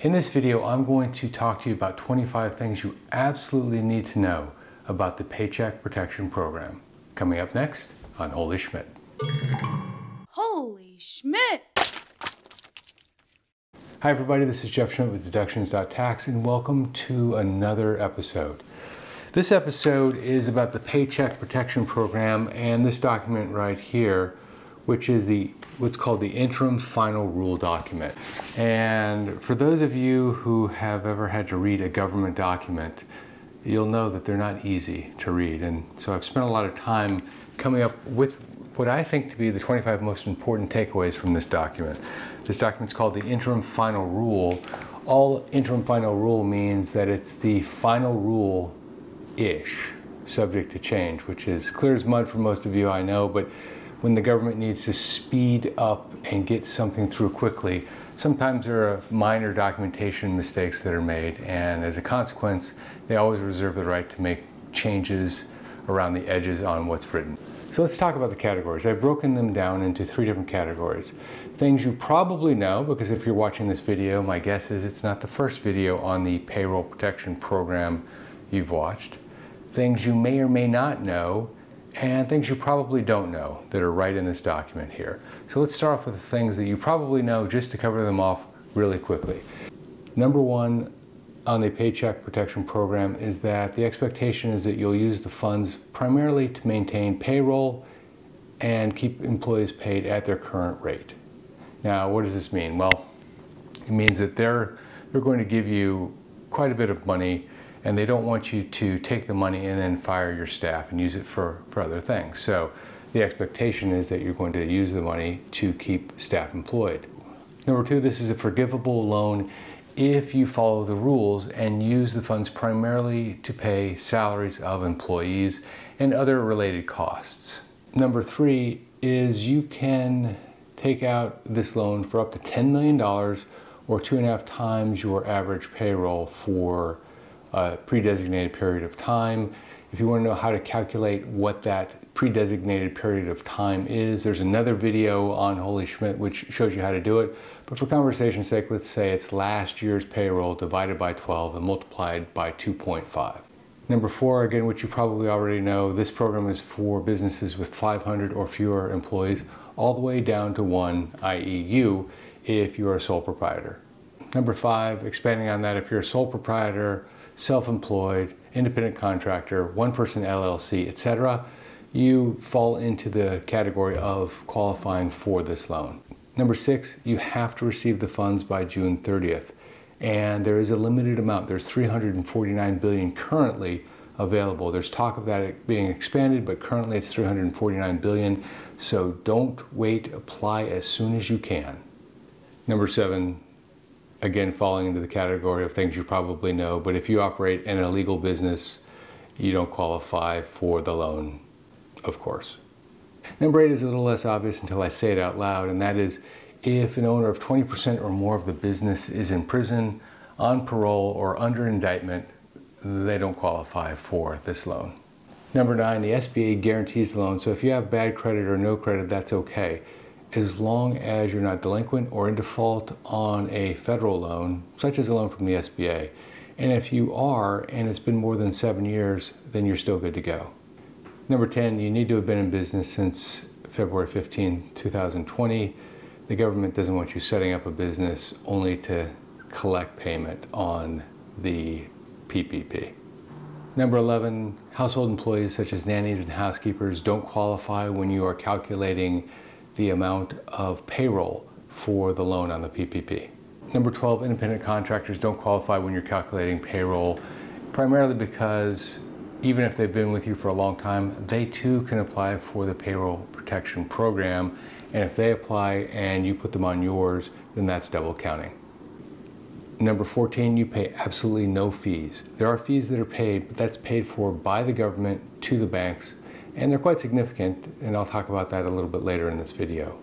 In this video, I'm going to talk to you about 25 things you absolutely need to know about the Paycheck Protection Program. Coming up next on Holy Schmidt. Holy Schmidt! Hi everybody, this is Jeff Schmidt with Deductions.tax and welcome to another episode. This episode is about the Paycheck Protection Program and this document right here which is the what's called the interim final rule document. And for those of you who have ever had to read a government document, you'll know that they're not easy to read. And so I've spent a lot of time coming up with what I think to be the 25 most important takeaways from this document. This document is called the interim final rule. All interim final rule means that it's the final rule ish, subject to change, which is clear as mud for most of you, I know, but when the government needs to speed up and get something through quickly, sometimes there are minor documentation mistakes that are made, and as a consequence, they always reserve the right to make changes around the edges on what's written. So let's talk about the categories. I've broken them down into three different categories. Things you probably know, because if you're watching this video, my guess is it's not the first video on the payroll protection program you've watched. Things you may or may not know, and things you probably don't know that are right in this document here. So let's start off with the things that you probably know just to cover them off really quickly. Number one on the Paycheck Protection Program is that the expectation is that you'll use the funds primarily to maintain payroll and keep employees paid at their current rate. Now, what does this mean? Well, it means that they're, they're going to give you quite a bit of money and they don't want you to take the money and then fire your staff and use it for, for other things. So the expectation is that you're going to use the money to keep staff employed. Number two, this is a forgivable loan if you follow the rules and use the funds primarily to pay salaries of employees and other related costs. Number three is you can take out this loan for up to $10 million or two and a half times your average payroll for a pre-designated period of time. If you want to know how to calculate what that pre-designated period of time is, there's another video on Holy Schmidt which shows you how to do it. But for conversation's sake, let's say it's last year's payroll divided by 12 and multiplied by 2.5. Number four, again, which you probably already know, this program is for businesses with 500 or fewer employees, all the way down to one, i.e. you, if you're a sole proprietor. Number five, expanding on that, if you're a sole proprietor, self-employed, independent contractor, one-person LLC, etc., you fall into the category of qualifying for this loan. Number six, you have to receive the funds by June 30th. And there is a limited amount. There's 349 billion currently available. There's talk of that being expanded, but currently it's 349 billion. So don't wait, apply as soon as you can. Number seven, again falling into the category of things you probably know, but if you operate an illegal business, you don't qualify for the loan, of course. Number eight is a little less obvious until I say it out loud, and that is if an owner of 20% or more of the business is in prison, on parole, or under indictment, they don't qualify for this loan. Number nine, the SBA guarantees the loan, so if you have bad credit or no credit, that's okay as long as you're not delinquent or in default on a federal loan, such as a loan from the SBA. And if you are, and it's been more than seven years, then you're still good to go. Number 10, you need to have been in business since February 15, 2020. The government doesn't want you setting up a business only to collect payment on the PPP. Number 11, household employees such as nannies and housekeepers don't qualify when you are calculating the amount of payroll for the loan on the PPP. Number 12, independent contractors don't qualify when you're calculating payroll, primarily because even if they've been with you for a long time, they too can apply for the payroll protection program. And if they apply and you put them on yours, then that's double counting. Number 14, you pay absolutely no fees. There are fees that are paid, but that's paid for by the government to the banks and they're quite significant, and I'll talk about that a little bit later in this video.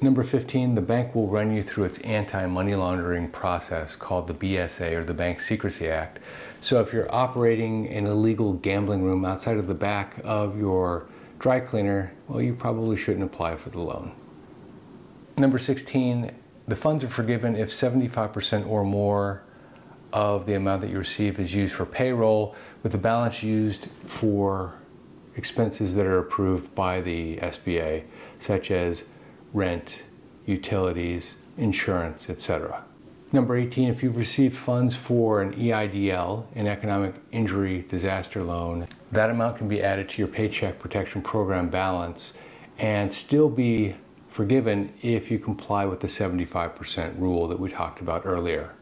Number 15, the bank will run you through its anti-money laundering process called the BSA or the Bank Secrecy Act. So if you're operating an illegal gambling room outside of the back of your dry cleaner, well, you probably shouldn't apply for the loan. Number 16, The funds are forgiven if 75% or more of the amount that you receive is used for payroll, with the balance used for expenses that are approved by the SBA, such as rent, utilities, insurance, etc. Number 18, if you've received funds for an EIDL, an economic injury disaster loan, that amount can be added to your Paycheck Protection Program balance and still be forgiven if you comply with the 75% rule that we talked about earlier.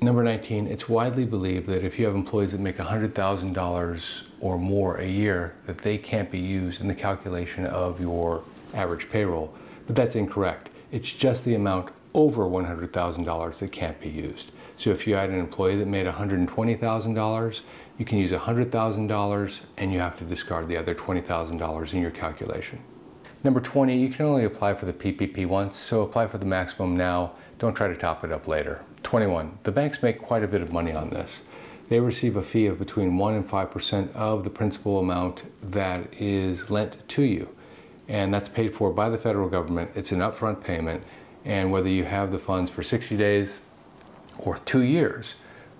Number 19, it's widely believed that if you have employees that make $100,000 or more a year, that they can't be used in the calculation of your average payroll. But that's incorrect. It's just the amount over $100,000 that can't be used. So if you had an employee that made $120,000, you can use $100,000 and you have to discard the other $20,000 in your calculation. Number 20, you can only apply for the PPP once, so apply for the maximum now. Don't try to top it up later. 21, the banks make quite a bit of money on this. They receive a fee of between 1 and 5% of the principal amount that is lent to you. And that's paid for by the federal government. It's an upfront payment. And whether you have the funds for 60 days or two years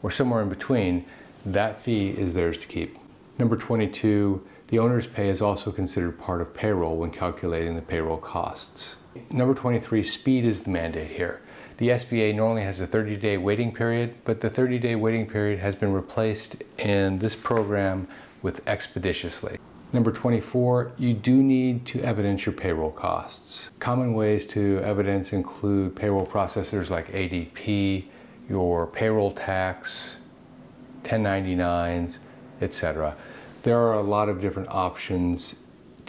or somewhere in between, that fee is theirs to keep. Number 22, the owner's pay is also considered part of payroll when calculating the payroll costs. Number 23, speed is the mandate here. The SBA normally has a 30 day waiting period, but the 30 day waiting period has been replaced in this program with expeditiously. Number 24, you do need to evidence your payroll costs. Common ways to evidence include payroll processors like ADP, your payroll tax, 1099s, etc. There are a lot of different options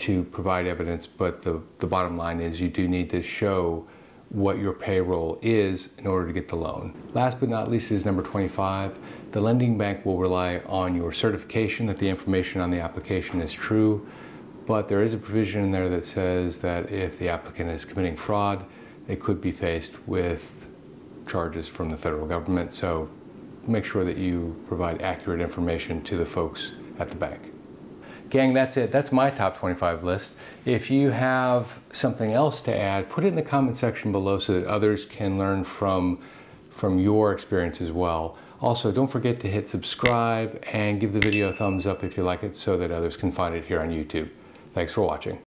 to provide evidence, but the, the bottom line is you do need to show what your payroll is in order to get the loan. Last but not least is number 25. The lending bank will rely on your certification that the information on the application is true, but there is a provision in there that says that if the applicant is committing fraud, they could be faced with charges from the federal government. So make sure that you provide accurate information to the folks at the bank. Gang, that's it. That's my top 25 list. If you have something else to add, put it in the comment section below so that others can learn from, from your experience as well. Also, don't forget to hit subscribe and give the video a thumbs up if you like it so that others can find it here on YouTube. Thanks for watching.